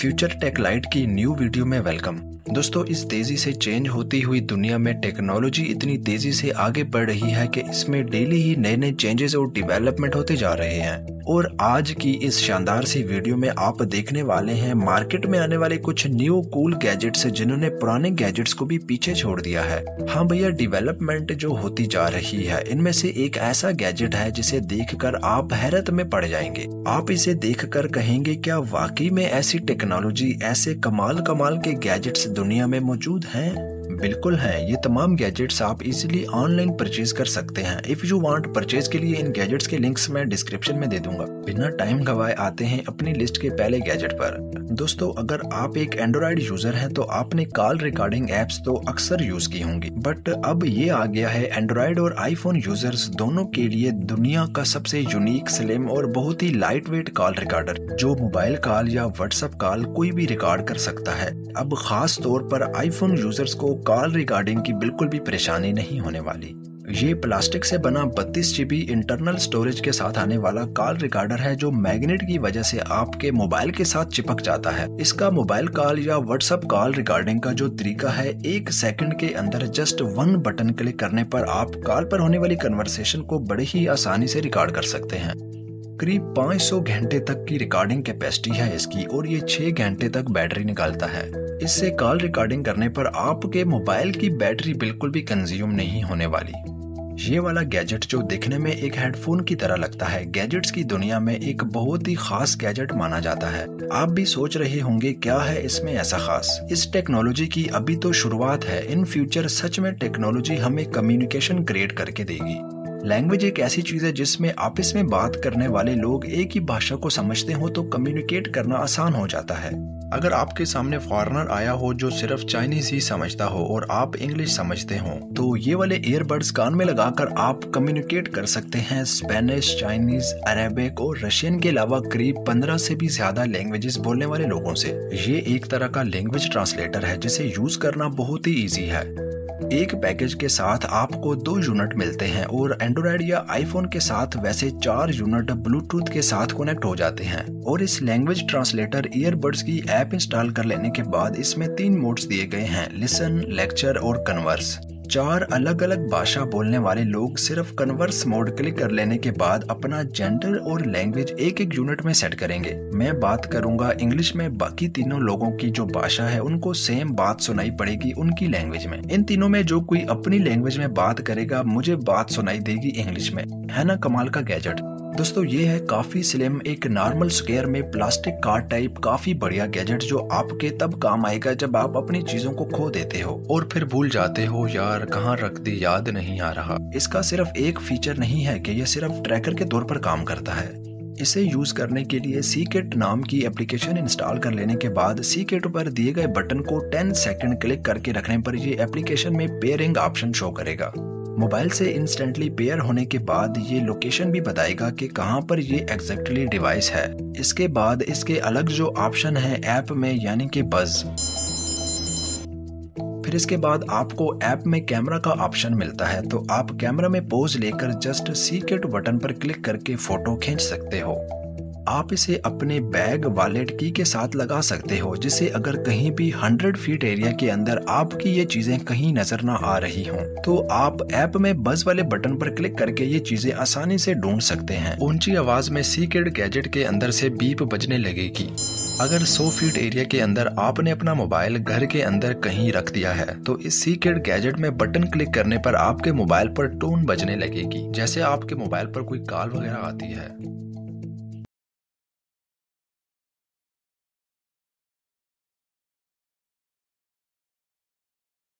Future tech light की new video में welcome दोस्तों, इस तेज़ी से चेंज होती हुई दुनिया में टेक्नोलॉजी इतनी तेज़ी से आगे बढ़ रही है कि इसमें डेली ही नए नए चेंजेस और डेवलपमेंट होते जा रहे हैं। और आज की इस शानदार सी वीडियो में आप देखने वाले हैं मार्केट में आने वाले कुछ न्यू कूल गैजेट्स जिन्होंने पुराने गैजेट्स को भी पीछे छोड़ दिया है। हाँ भैया डेवलपमेंट जो होती जा रही है, इनमें से एक ऐसा गैजेट है जिसे देखकर आप हैरत में पड़ जाएँगे। आप इसे देखकर कहेंगे, क्या वाकई में ऐसी टेक्नोलॉजी ऐसे कमाल कमाल के गैजेट्स दुनिया में मौजूद हैं। बिल्कुल है। ये तमाम गैजेट्स आप इजीली ऑनलाइन परचेज कर सकते हैं। इफ़ यू वांट परचेज के लिए इन गैजेट्स के लिंक्स मैं डिस्क्रिप्शन में दे दूँगा। बिना टाइम गवाए आते हैं अपनी लिस्ट के पहले गैजेट पर। दोस्तों, अगर आप एक एंड्रॉइड यूज़र हैं तो आपने कॉल रिकॉर्डिंग एप्स तो अक्सर यूज़ की होंगी। बट अब ये आ गया है एंड्रॉइड और आईफोन यूज़र्स दोनों के लिए दुनिया का सबसे यूनिक स्लिम और बहुत ही लाइट वेट कॉल रिकॉर्डर जो मोबाइल कॉल या व्हाट्सएप कॉल कोई भी रिकॉर्ड कर सकता है। अब खास तौर पर आईफोन यूज़र्स को कॉल रिकॉर्डिंग की बिल्कुल भी परेशानी नहीं होने वाली। ये प्लास्टिक से बना बत्तीस जीबी इंटरनल स्टोरेज के साथ आने वाला कॉल रिकॉर्डर है जो मैग्नेट की वजह से आपके मोबाइल के साथ चिपक जाता है। इसका मोबाइल कॉल या व्हाट्सएप कॉल रिकॉर्डिंग का जो तरीका है, एक सेकंड के अंदर जस्ट वन बटन क्लिक करने पर आप कॉल पर होने वाली कन्वर्सेशन को बड़े ही आसानी से रिकॉर्ड कर सकते हैं। करीब 500 घंटे तक की रिकॉर्डिंग कैपेसिटी है इसकी और ये 6 घंटे तक बैटरी निकालता है। इससे कॉल रिकॉर्डिंग करने पर आपके मोबाइल की बैटरी बिल्कुल भी कंज्यूम नहीं होने वाली। ये वाला गैजेट जो दिखने में एक हेडफोन की तरह लगता है गैजेट्स की दुनिया में एक बहुत ही खास गैजेट माना जाता है। आप भी सोच रहे होंगे, क्या है इसमें ऐसा खास? इस टेक्नोलॉजी की अभी तो शुरुआत है, इन फ्यूचर सच में टेक्नोलॉजी हमें कम्युनिकेशन क्रिएट करके देगी। लैंग्वेज एक ऐसी चीज़ है जिसमें आपस में बात करने वाले लोग एक ही भाषा को समझते हो तो कम्युनिकेट करना आसान हो जाता है। अगर आपके सामने फॉरेनर आया हो जो सिर्फ़ चाइनीज़ ही समझता हो और आप इंग्लिश समझते हो तो ये वाले ईयरबड्स कान में लगाकर आप कम्युनिकेट कर सकते हैं स्पेनिश चाइनीज़ अरेबिक और रशियन के अलावा करीब पंद्रह से भी ज़्यादा लैंग्वेजेस बोलने वाले लोगों से। ये एक तरह का लैंग्वेज ट्रांसलेटर है जिसे यूज़ करना बहुत ही ईजी है। एक पैकेज के साथ आपको दो यूनिट मिलते हैं और एंड्रॉयड या आईफोन के साथ वैसे चार यूनिट ब्लूटूथ के साथ कनेक्ट हो जाते हैं। और इस लैंग्वेज ट्रांसलेटर ईयरबड्स की ऐप इंस्टॉल कर लेने के बाद इसमें तीन मोड्स दिए गए हैं लिसन लेक्चर और कन्वर्स चार अलग अलग भाषा बोलने वाले लोग सिर्फ़ कन्वर्स मोड क्लिक कर लेने के बाद अपना जेंडर और लैंग्वेज एक एक यूनिट में सेट करेंगे। मैं बात करूँगा इंग्लिश में, बाकी तीनों लोगों की जो भाषा है, उनको सेम बात सुनाई पड़ेगी उनकी लैंग्वेज में। इन तीनों में जो कोई अपनी लैंग्वेज में बात करेगा, मुझे बात सुनाई देगी इंग्लिश में। है ना कमाल का गैजेट दोस्तों, ये है काफ़ी स्लिम एक नॉर्मल स्केयर में प्लास्टिक कार्ड टाइप काफ़ी बढ़िया गैजेट जो आपके तब काम आएगा जब आप अपनी चीज़ों को खो देते हो और फिर भूल जाते हो, यार, कहाँ रख दी? याद नहीं आ रहा। इसका सिर्फ़ एक फीचर नहीं है कि यह सिर्फ़ ट्रैकर के तौर पर काम करता है। इसे यूज़ करने के लिए सी किट नाम की एप्लीकेशन इंस्टॉल कर लेने के बाद सी किट पर दिए गए बटन को 10 सेकंड क्लिक करके रखने पर ये एप्लीकेशन में पेयरिंग ऑप्शन शो करेगा। मोबाइल से इंस्टेंटली पेयर होने के बाद ये लोकेशन भी बताएगा कि कहाँ पर ये एग्जैक्टली डिवाइस है। इसके बाद इसके अलग जो ऑप्शन है ऐप में, यानी कि बज फिर इसके बाद आपको ऐप में कैमरा का ऑप्शन मिलता है तो आप कैमरा में पोज लेकर जस्ट सीकेट बटन पर क्लिक करके फ़ोटो खींच सकते हो। आप इसे अपने बैग वॉलेट की के साथ लगा सकते हो, जिसे अगर कहीं भी 100 फीट एरिया के अंदर आपकी ये चीज़ें कहीं नज़र ना आ रही हों तो आप ऐप में बस वाले बटन पर क्लिक करके ये चीज़ें आसानी से ढूंढ सकते हैं। ऊँची आवाज़ में सीकेड गैजेट के अंदर से बीप बजने लगेगी। अगर 100 फीट एरिया के अंदर आपने अपना मोबाइल घर के अंदर कहीं रख दिया है तो इस सीकेड गैजेट में बटन क्लिक करने पर आपके मोबाइल पर टोन बजने लगेगी। जैसे आपके मोबाइल पर कोई कॉल वगैरह आती है।